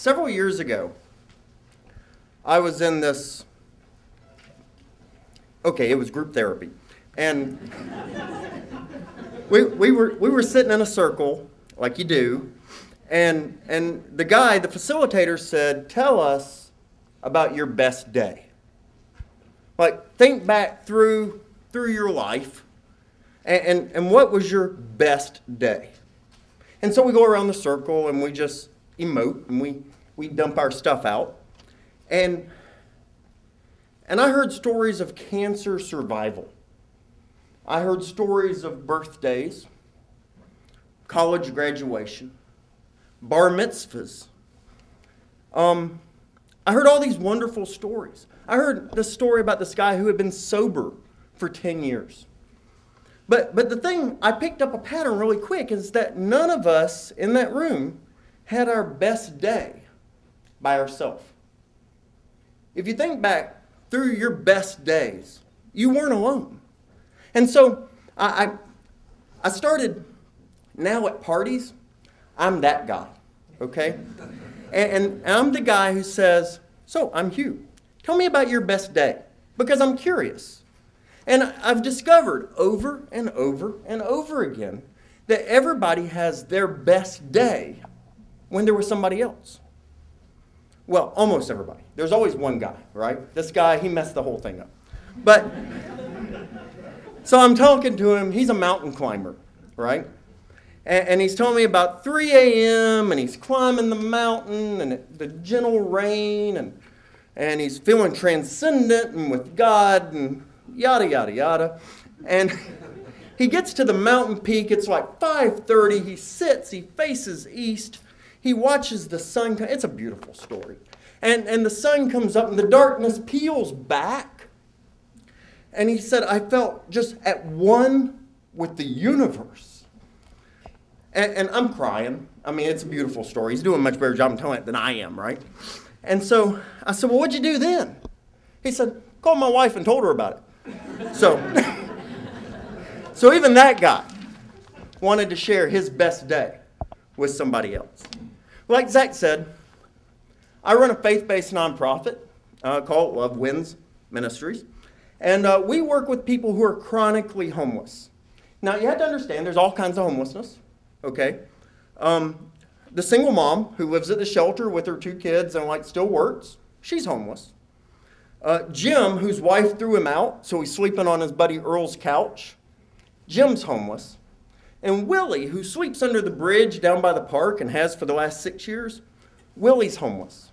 several years ago, I was in this, okay, it was group therapy. And we, we, were, we were sitting in a circle, like you do, and, and the guy, the facilitator, said, Tell us about your best day. Like, think back through, through your life, and, and, and what was your best day? And so we go around the circle and we just emote and we, we dump our stuff out. And, and I heard stories of cancer survival. I heard stories of birthdays, college graduation, bar mitzvahs. Um, I heard all these wonderful stories. I heard the story about this guy who had been sober for 10 years. But, but the thing, I picked up a pattern really quick is that none of us in that room had our best day by ourselves. If you think back through your best days, you weren't alone. And so I, I, I started now at parties, I'm that guy, okay? And, and I'm the guy who says, So, I'm Hugh. Tell me about your best day because I'm curious. And I've discovered over and over and over again that everybody has their best day when there was somebody else. Well, almost everybody. There's always one guy, right? This guy, he messed the whole thing up. But, so I'm talking to him. He's a mountain climber, right? And, and he's telling me about 3 a.m., and he's climbing the mountain, and it, the gentle rain, and, and he's feeling transcendent and with God, and yada, yada, yada. And he gets to the mountain peak. It's like 5.30. He sits. He faces east. He watches the sun. Come. It's a beautiful story. And, and the sun comes up and the darkness peels back. And he said, I felt just at one with the universe. And, and I'm crying. I mean, it's a beautiful story. He's doing a much better job of telling it than I am, right? And so I said, Well, what'd you do then? He said, Called my wife and told her about it. So, so even that guy wanted to share his best day with somebody else. Like Zach said, I run a faith based nonprofit uh, called Love Wins Ministries, and uh, we work with people who are chronically homeless. Now, you have to understand there's all kinds of homelessness, okay? Um, the single mom who lives at the shelter with her two kids and like still works, she's homeless. Uh, Jim, whose wife threw him out, so he's sleeping on his buddy Earl's couch. Jim's homeless. And Willie, who sleeps under the bridge down by the park and has for the last six years, Willie's homeless.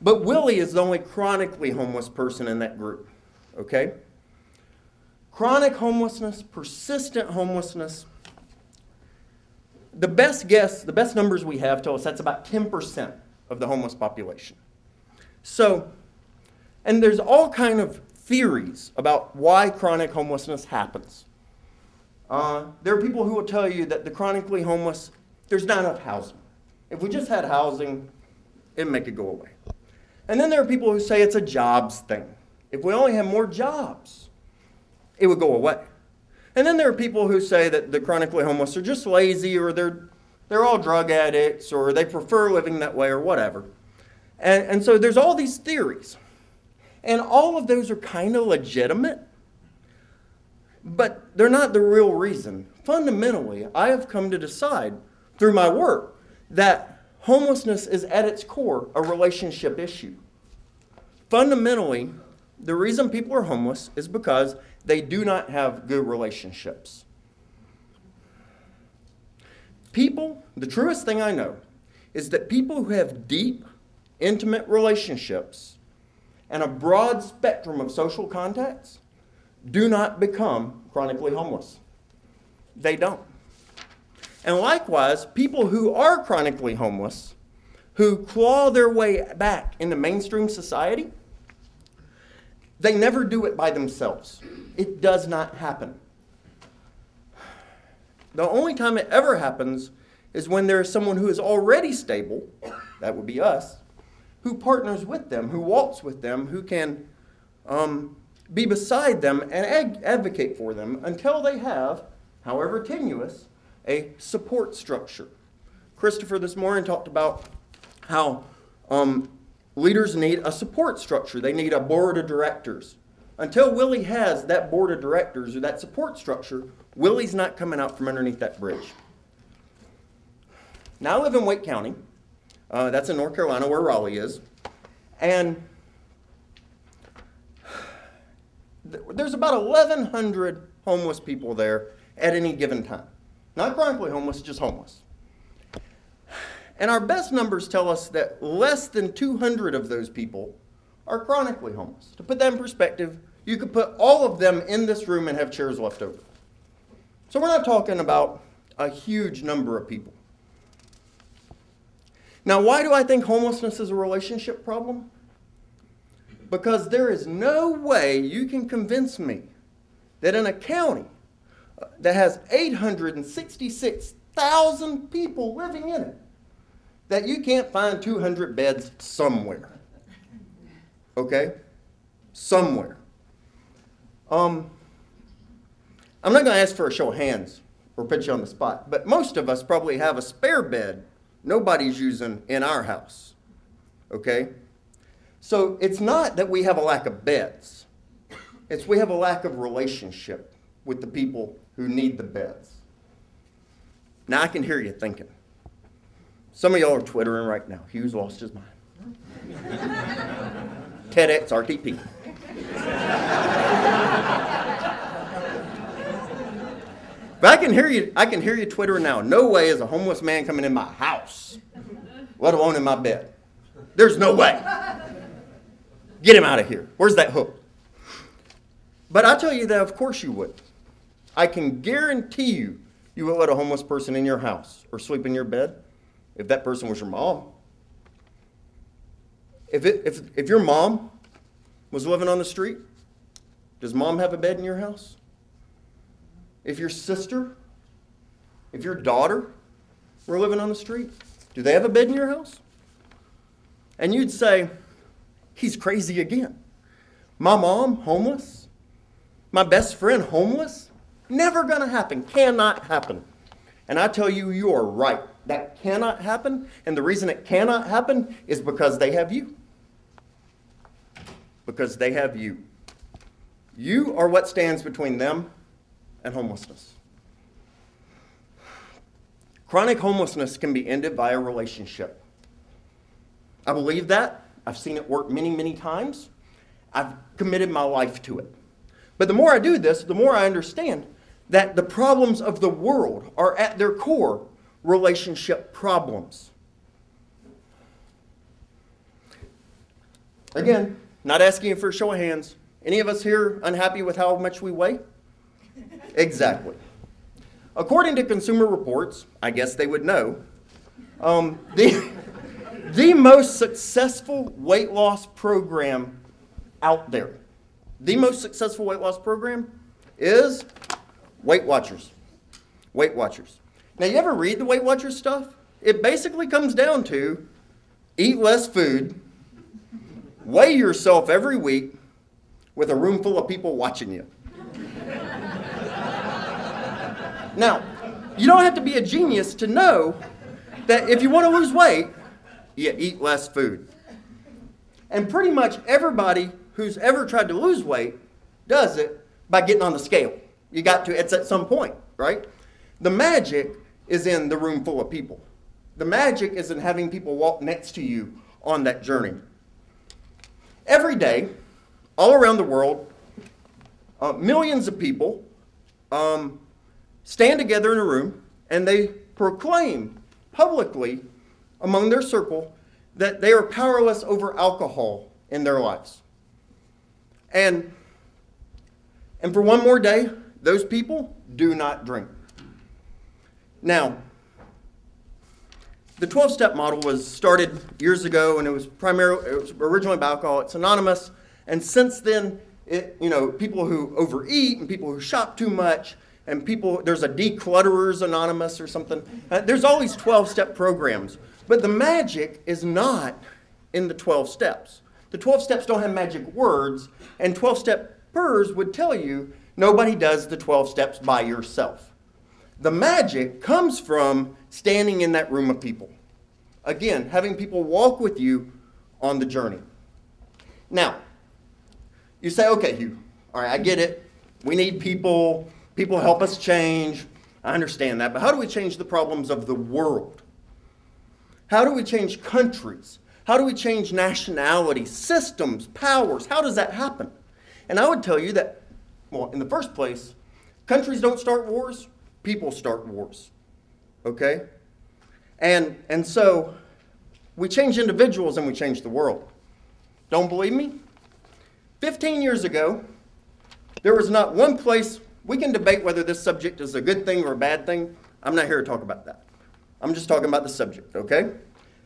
But Willie is the only chronically homeless person in that group, okay? Chronic homelessness, persistent homelessness. The best guess, the best numbers we have tell us that's about 10% of the homeless population. So, and there's all kind of theories about why chronic homelessness happens. Uh, there are people who will tell you that the chronically homeless, there's not enough housing. If we just had housing, it'd make it go away. And then there are people who say it's a jobs thing. If we only had more jobs, it would go away. And then there are people who say that the chronically homeless are just lazy or they're, they're all drug addicts or they prefer living that way or whatever. And, and so there's all these theories. And all of those are kind of legitimate, but they're not the real reason. Fundamentally, I have come to decide through my work that homelessness is at its core a relationship issue. Fundamentally, the reason people are homeless is because they do not have good relationships. People, the truest thing I know is that people who have deep, intimate relationships and a broad spectrum of social contacts do not become chronically homeless. They don't. And likewise, people who are chronically homeless, who claw their way back into mainstream society, they never do it by themselves. It does not happen. The only time it ever happens is when there is someone who is already stable, that would be us, who partners with them, who walks with them, who can um, be beside them and ag- advocate for them until they have, however tenuous, a support structure. Christopher this morning talked about how Um, leaders need a support structure, they need a board of directors. Until Willie has that board of directors or that support structure, Willie's not coming out from underneath that bridge. Now I live in Wake County. Uh, that's in North Carolina where Raleigh is. And there's about 1,100 homeless people there at any given time. Not chronically homeless, just homeless. And our best numbers tell us that less than 200 of those people are chronically homeless. To put that in perspective, you could put all of them in this room and have chairs left over. So we're not talking about a huge number of people. Now, why do I think homelessness is a relationship problem? Because there is no way you can convince me that in a county uh, that has 866,000 people living in it, that you can't find 200 beds somewhere. Okay? Somewhere. Um, I'm not going to ask for a show of hands or put you on the spot, but most of us probably have a spare bed nobody's using in our house. Okay? So it's not that we have a lack of beds, it's we have a lack of relationship with the people who need the beds. Now I can hear you thinking. Some of y'all are twittering right now. Hugh's lost his mind. TEDx RTP. But I can hear you. I can hear you twittering now. No way is a homeless man coming in my house, let alone in my bed. There's no way. Get him out of here. Where's that hook? But I tell you that of course you would. I can guarantee you, you would let a homeless person in your house or sleep in your bed if that person was your mom. If, it, if, if your mom was living on the street, does mom have a bed in your house? If your sister, if your daughter were living on the street, do they have a bed in your house? And you'd say, he's crazy again. My mom, homeless. My best friend, homeless. Never gonna happen. Cannot happen. And I tell you, you are right. That cannot happen. And the reason it cannot happen is because they have you. Because they have you. You are what stands between them and homelessness. Chronic homelessness can be ended by a relationship. I believe that. I've seen it work many, many times. I've committed my life to it. But the more I do this, the more I understand that the problems of the world are at their core relationship problems. Again, not asking for a show of hands. Any of us here unhappy with how much we weigh? Exactly. According to Consumer Reports, I guess they would know, um, the, the most successful weight loss program out there, the most successful weight loss program is Weight Watchers. Weight Watchers. Now, you ever read the Weight Watchers stuff? It basically comes down to eat less food, weigh yourself every week with a room full of people watching you. Now, you don't have to be a genius to know that if you want to lose weight, you eat less food. And pretty much everybody who's ever tried to lose weight does it by getting on the scale. You got to, it's at some point, right? The magic is in the room full of people. The magic is in having people walk next to you on that journey. Every day, all around the world, uh, millions of people um, stand together in a room and they proclaim publicly among their circle that they are powerless over alcohol in their lives. And, and for one more day, those people do not drink. Now, the 12 step model was started years ago and it was primarily, it was originally by Alcoholics Anonymous. And since then, it, you know, people who overeat and people who shop too much and people, there's a Declutterers Anonymous or something. Uh, there's all these 12 step programs. But the magic is not in the 12 steps. The 12 steps don't have magic words, and 12 step PERS would tell you nobody does the 12 steps by yourself. The magic comes from standing in that room of people. Again, having people walk with you on the journey. Now, you say, okay, Hugh, all right, I get it. We need people, people help us change. I understand that. But how do we change the problems of the world? How do we change countries? How do we change nationalities, systems, powers? How does that happen? And I would tell you that, well, in the first place, countries don't start wars, people start wars. Okay? And, and so we change individuals and we change the world. Don't believe me? 15 years ago, there was not one place, we can debate whether this subject is a good thing or a bad thing. I'm not here to talk about that. I'm just talking about the subject, okay?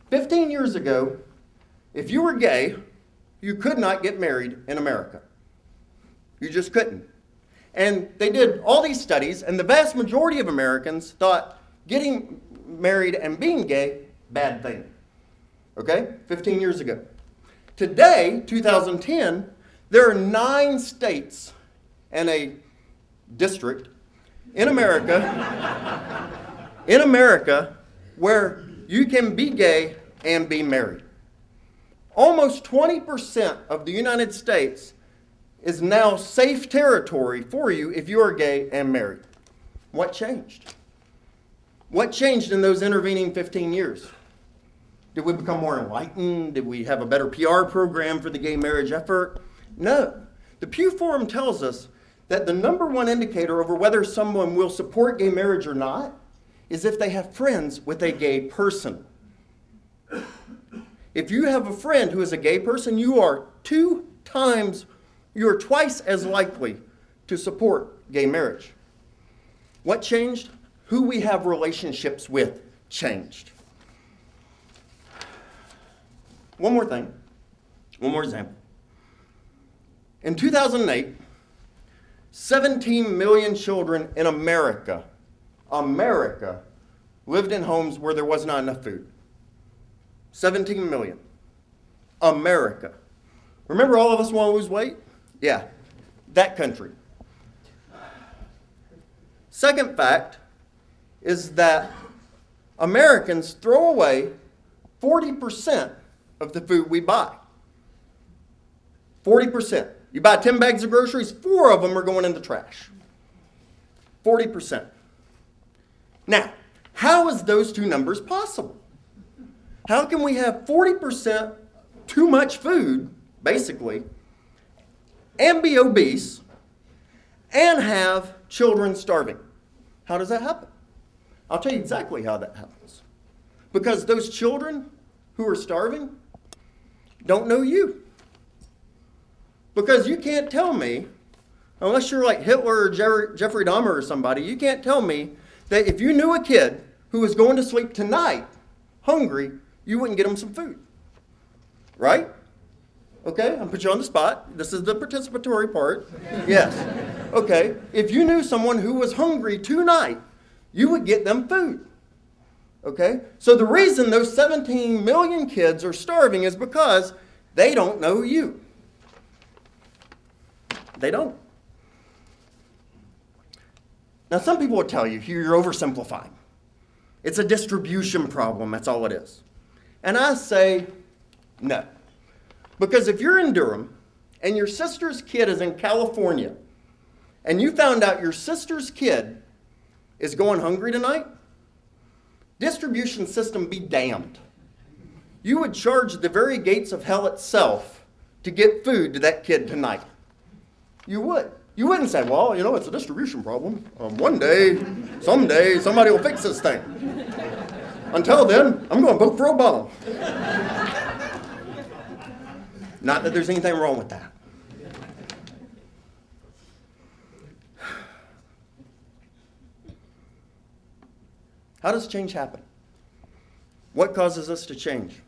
15 years ago, if you were gay, you could not get married in America. You just couldn't. And they did all these studies, and the vast majority of Americans thought getting married and being gay, bad thing. Okay? 15 years ago. Today, 2010, there are nine states and a district in America, in America, where you can be gay and be married. Almost 20% of the United States is now safe territory for you if you are gay and married. What changed? What changed in those intervening 15 years? Did we become more enlightened? Did we have a better PR program for the gay marriage effort? No. The Pew Forum tells us that the number one indicator over whether someone will support gay marriage or not is if they have friends with a gay person. If you have a friend who is a gay person, you are two times you're twice as likely to support gay marriage. What changed? Who we have relationships with changed. One more thing, one more example. In 2008, 17 million children in America, America, lived in homes where there was not enough food. 17 million. America. Remember all of us want to lose weight? Yeah, that country. Second fact is that Americans throw away 40% of the food we buy. 40%. You buy 10 bags of groceries, four of them are going in the trash. 40%. Now, how is those two numbers possible? How can we have 40% too much food, basically, and be obese and have children starving. How does that happen? I'll tell you exactly how that happens. Because those children who are starving don't know you. Because you can't tell me, unless you're like Hitler or Jeffrey Dahmer or somebody, you can't tell me that if you knew a kid who was going to sleep tonight hungry, you wouldn't get him some food. Right? Okay, I'm put you on the spot. This is the participatory part. Yes. Okay, if you knew someone who was hungry tonight, you would get them food. Okay? So the reason those 17 million kids are starving is because they don't know you. They don't. Now, some people will tell you, here you're oversimplifying. It's a distribution problem, that's all it is. And I say, no. Because if you're in Durham and your sister's kid is in California and you found out your sister's kid is going hungry tonight, distribution system be damned. You would charge the very gates of hell itself to get food to that kid tonight. You would. You wouldn't say, well, you know, it's a distribution problem. Um, one day, someday, somebody will fix this thing. Until then, I'm going to vote for Obama. Not that there's anything wrong with that. How does change happen? What causes us to change?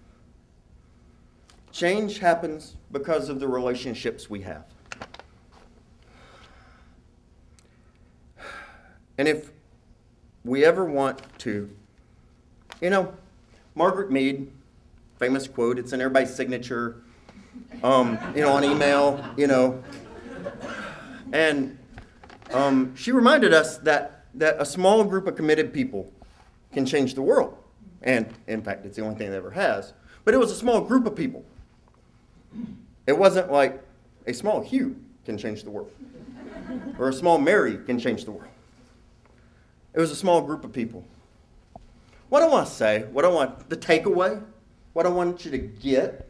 Change happens because of the relationships we have. And if we ever want to, you know, Margaret Mead, famous quote, it's in everybody's signature um, you know, on email, you know. And um, she reminded us that, that a small group of committed people can change the world. And in fact, it's the only thing that ever has. But it was a small group of people. It wasn't like a small Hugh can change the world, or a small Mary can change the world. It was a small group of people. What I want to say, what I want, the takeaway, what I want you to get,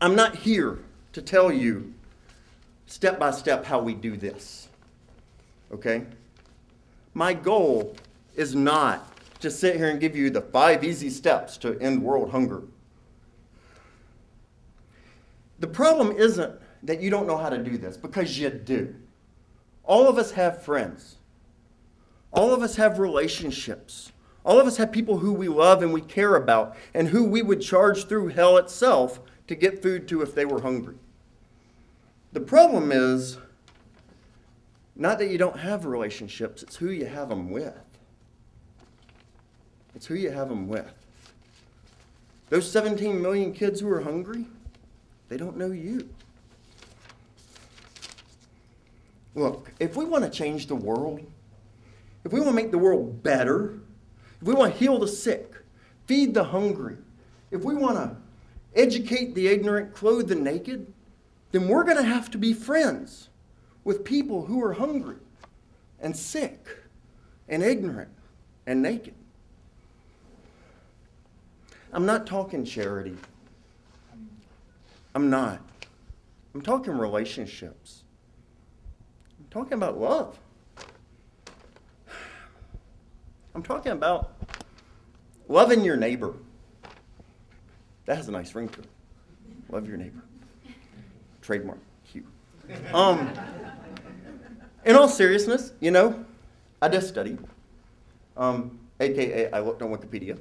I'm not here to tell you step by step how we do this. Okay? My goal is not to sit here and give you the five easy steps to end world hunger. The problem isn't that you don't know how to do this, because you do. All of us have friends. All of us have relationships. All of us have people who we love and we care about, and who we would charge through hell itself to get food to if they were hungry. The problem is not that you don't have relationships, it's who you have them with. It's who you have them with. Those 17 million kids who are hungry, they don't know you. Look, if we want to change the world, if we want to make the world better, if we want to heal the sick, feed the hungry, if we want to educate the ignorant, clothe the naked, then we're going to have to be friends with people who are hungry and sick and ignorant and naked. I'm not talking charity. I'm not. I'm talking relationships. I'm talking about love. I'm talking about loving your neighbor. That has a nice ring to it. Love your neighbor. Trademark. Hugh. Um, in all seriousness, you know, I did study. Um, AKA, I looked on Wikipedia.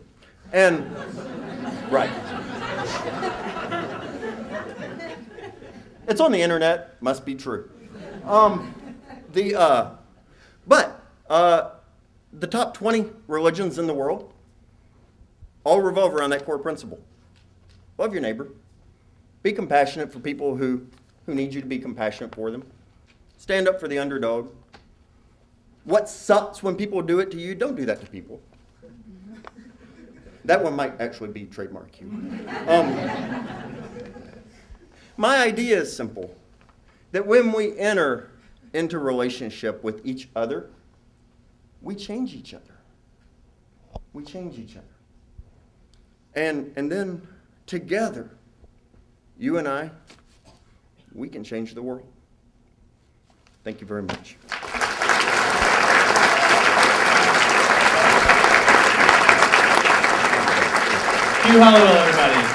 And, right. It's on the internet, must be true. Um, the, uh, but uh, the top 20 religions in the world all revolve around that core principle. Love your neighbor. Be compassionate for people who, who need you to be compassionate for them. Stand up for the underdog. What sucks when people do it to you, don't do that to people. That one might actually be trademark Um, my idea is simple that when we enter into relationship with each other, we change each other. We change each other. And, and then together, you and I, we can change the world. Thank you very much. Hugh Hollowell, everybody.